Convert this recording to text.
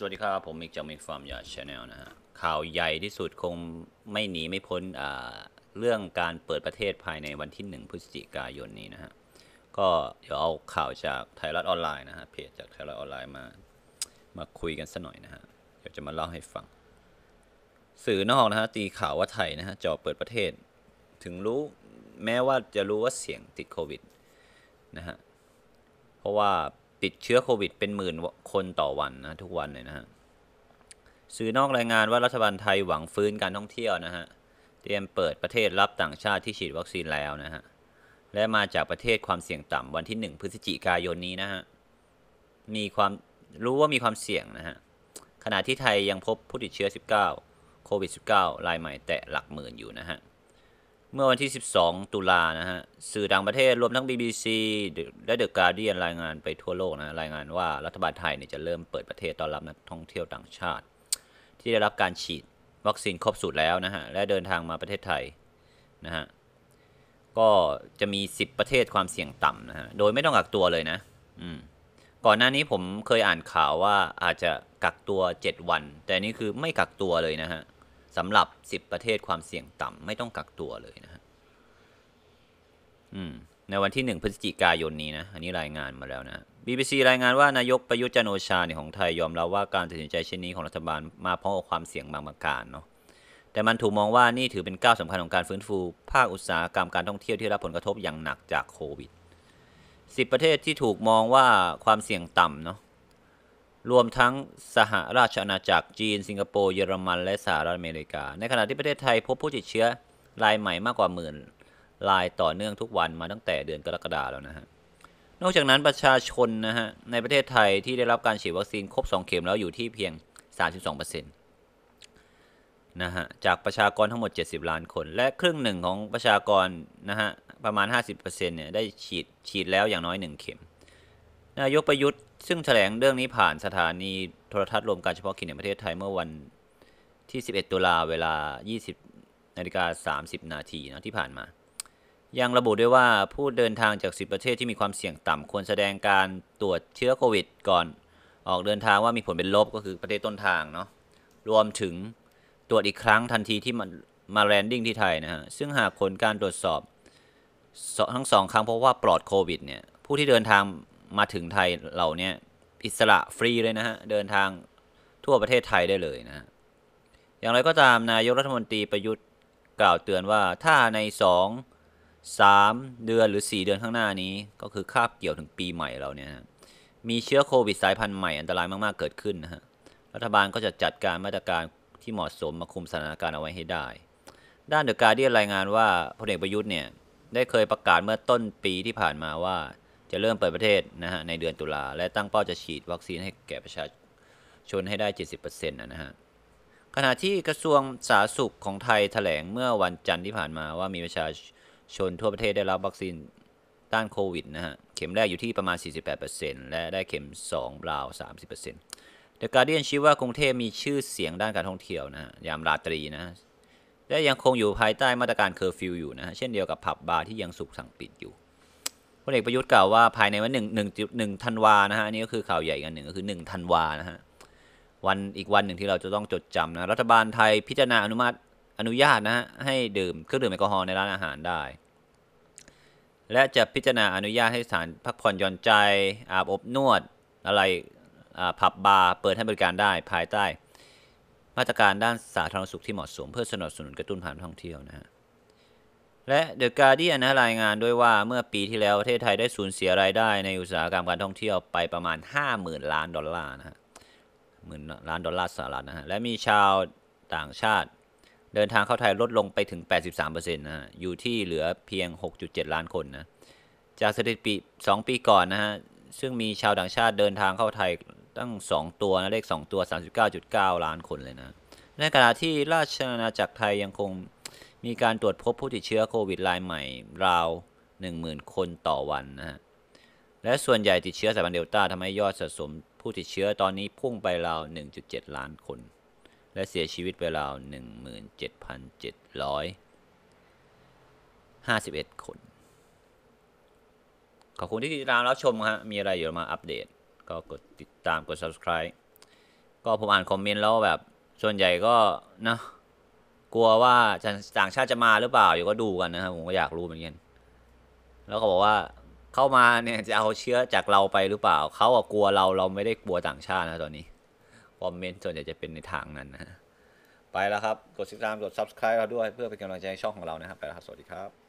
สวัสดีครับ ผมมิกจากมิกฟาร์มยา channel นะฮะ ข่าวใหญ่ที่สุดคงไม่หนีไม่พ้นเรื่องการเปิดประเทศภายในวันที่ 1 พฤศจิกายนนี้นะฮะ ก็เดี๋ยวเอาข่าวจากไทยรัฐออนไลน์นะฮะ เพจจากไทยรัฐออนไลน์มา มาคุยกันสักหน่อยนะฮะ เดี๋ยวจะมาเล่าให้ฟัง สื่อนอกนะฮะ ตีข่าวว่าไทยนะฮะจะเปิดประเทศ ถึงรู้แม้ว่าจะรู้ว่าเสี่ยงติดโควิดนะฮะ เพราะว่า ติดเชื้อโควิดเป็นหมื่นคนต่อวันนะทุกวันเลยนะฮะสื่อนอกรายงานว่ารัฐบาลไทยหวังฟื้นการท่องเที่ยวนะฮะเตรียมเปิดประเทศรับต่างชาติที่ฉีดวัคซีนแล้วนะฮะและมาจากประเทศความเสี่ยงต่ำวันที่ 1 พฤศจิกายนนี้นะฮะมีความรู้ว่ามีความเสี่ยงนะฮะขณะที่ไทยยังพบผู้ติดเชื้อ 19 โควิด -19 รายใหม่แตะหลักหมื่นอยู่นะฮะ เมื่อวันที่ 12 ตุลานะฮะ สื่อต่างประเทศรวมทั้ง BBC และ The Guardian รายงานไปทั่วโลกนะ รายงานว่ารัฐบาลไทยเนี่ยจะเริ่มเปิดประเทศต้อนรับนักท่องเที่ยวต่างชาติ ที่ได้รับการฉีดวัคซีนครบสูตรแล้วนะฮะ และเดินทางมาประเทศไทยนะฮะ ก็จะมี 10 ประเทศความเสี่ยงต่ำนะฮะ โดยไม่ต้องกักตัวเลยนะ อืม ก่อนหน้านี้ผมเคยอ่านข่าวว่าอาจจะกักตัว 7 วัน แต่นี่คือไม่กักตัวเลยนะฮะ สำหรับ 10 ประเทศความเสี่ยงต่ำไม่ต้องกักตัวเลยนะฮะอืมในวันที่ 1 พฤศจิกายนนี้นะ อันนี้รายงานมาแล้วนะ BBC รายงานว่านายกประยุทธ์จันโอชาเนี่ยของไทยยอมรับว่าการตัดสินใจเช่นนี้ของรัฐบาลมาพร้อมกับความเสี่ยงบางประการเนาะ แต่มันถูกมองว่านี่ถือเป็นก้าวสำคัญของการฟื้นฟู ภาคอุตสาหกรรมการท่องเที่ยวที่รับผลกระทบอย่างหนักจากโควิด 10 ประเทศที่ถูกมองว่าความเสี่ยงต่ำเนาะ รวมทั้งสหราชอาณาจักรจีน สิงคโปร์เยอรมัน และสหรัฐอเมริกา ในขณะที่ประเทศไทยพบผู้ติดเชื้อรายใหม่มากกว่าหมื่นรายต่อเนื่องทุกวันมาตั้งแต่เดือนกรกฎาแล้วนะฮะนอกจากนั้นประชาชนนะฮะในประเทศไทยที่ได้รับการฉีดวัคซีนครบ 2 เข็มแล้วอยู่ที่เพียง 32%นะฮะจากประชากรทั้งหมด 70 ล้านคน และครึ่งหนึ่งของประชากรนะฮะประมาณ 50%เนี่ยได้ฉีดฉีดแล้วอย่างน้อย 1 เข็ม นายกประยุทธ์ซึ่งแถลงเรื่องนี้ผ่านสถานีโทรทัศน์รวมการเฉพาะกิจในประเทศไทยเมื่อวันที่ 11 ตุลาเวลา 20นาฬิกา30 นาทีนะที่ผ่านมา ยังระบุด้วยว่าผู้เดินทางจาก 10 ประเทศที่มีความเสี่ยงต่ำควรแสดงการตรวจเชื้อโควิด ก่อนออกเดินทางว่ามีผลเป็นลบก็คือประเทศต้นทางเนาะรวมถึงตรวจอีกครั้งทันทีที่มันมาแลนดิ้งที่ไทยนะฮะซึ่งหากผลการตรวจสอบทั้งสองครั้งเพราะว่าปลอดโควิดเนี่ยผู้ที่เดินทาง มาถึงไทยเหล่านี้อิสระฟรีเลยนะฮะ เดินทางทั่วประเทศไทยได้เลยนะฮะอย่างไรก็ตามนายกรัฐมนตรีประยุทธ์กล่าวเตือนว่าถ้าในสองสามเดือนหรือ4เดือนข้างหน้านี้ ก็คือคาบเกี่ยวถึงปีใหม่เราเนี่ยมีเชื้อโควิดสายพันธุ์ใหม่อันตรายมากๆเกิดขึ้นนะฮะรัฐบาลก็จะจัดการมาตรการที่เหมาะสมมาคุมสถานการณ์เอาไว้ให้ได้ ด้านเดอะการเดียนรายงานว่าพลเอกประยุทธ์เนี่ยได้เคยประกาศเมื่อต้นปีที่ผ่านมาว่า จะเริ่มเปิดประเทศนะฮะในเดือนตุลาและตั้งเป้าจะฉีดวัคซีนให้แก่ประชาชนให้ได้ 70%นะฮะขณะที่กระทรวงสาธารณสุขของไทยแถลงเมื่อวันจันทร์ที่ผ่านมาว่ามีประชาชนทั่วประเทศได้รับวัคซีนต้านโควิดนะฮะ เข็มแรกอยู่ที่ประมาณ 48%และได้เข็ม2ราว 30%เดอะการเดียนชี้ว่ากรุงเทพมีชื่อเสียงด้านการท่องเที่ยวนะฮะยามราตรีนะและยังคงอยู่ภายใต้มาตรการเคอร์ฟิวอยู่นะฮะเช่นเดียวกับผับบาร์ที่ยังถูกสั่งปิดอยู่ พลเอกประยุทธ์กล่าวว่าภายในวันหนึ่งหนึ่งหนึ่งธันวานะฮะอันนี้ก็คือข่าวใหญ่กันหนึ่งก็คือหนึ่งธันวานะฮะวันอีกวันหนึ่งที่เราจะต้องจดจำนะรัฐบาลไทยพิจารณาอนุมัติอนุญาตนะฮะให้ดื่มเครื่องดื่มแอลกอฮอล์ในร้านอาหารได้ และจะพิจารณาอนุญาตให้สถานพักผ่อนหย่อนใจอาบอบนวดอะไรผับบาร์เปิดให้บริการได้ภายใต้ มาตรการด้านสาธารณสุขที่เหมาะสม เพื่อสนับสนุนกระตุ้นการท่องเที่ยวนะฮะ และเดอะการ์เดียนะรายงานด้วยว่าเมื่อปีที่แล้วประเทศไทยได้สูญเสียรายได้ในอุตสาหกรรมการท่องเที่ยวไปประมาณ 50,000 ล้านดอลลาร์นะฮะหมื่นล้านดอลลาร์สหรัฐนะฮะและมีชาวต่างชาติ เดินทางเข้าไทยลดลงไปถึง 83%นะฮะอยู่ที่เหลือเพียง 6.7 ล้านคนนะจากสถิติ 2 ปีก่อนนะฮะซึ่งมีชาวต่างชาติเดินทางเข้าไทยตั้ง 2 ตัวนะเลข 2 ตัว 39.9 ล้านคนเลยนะในขณะที่ราชอาณาจักรไทยยังคง มีการตรวจพบผู้ติดเชื้อโควิดรายใหม่ราว 10,000 คนต่อวันนะฮะ และส่วนใหญ่ติดเชื้อสายพันธุ์เดลต้าทำให้ยอดสะสมผู้ติดเชื้อตอนนี้พุ่งไปราว 1.7 ล้านคน และเสียชีวิตไปราว 17,751 คน ขอบคุณที่ติดตามรับชมฮะ มีอะไรเดี๋ยวมาอัปเดต ก็กดติดตามกด subscribe ก็ผมอ่านคอมเมนต์แล้วแบบส่วนใหญ่ก็นะ กลัวว่าจะต่างชาติจะมาหรือเปล่าอยู่ก็ดูกันนะครับผมก็อยากรู้เหมือนกันแล้วเขาบอกว่าเข้ามาเนี่ยจะเอาเชื้อจากเราไปหรือเปล่าเขาอะกลัวเราเราไม่ได้กลัวต่างชาตินะตอนนี้คอมเมนต์ส่วนใหญ่จะเป็นในทางนั้นนะฮะไปแล้วครับ กดติดตามกด subscribe เราด้วยเพื่อเป็นกำลังใจให้ช่องของเรานะครับไปแล้วครับ สวัสดีครับ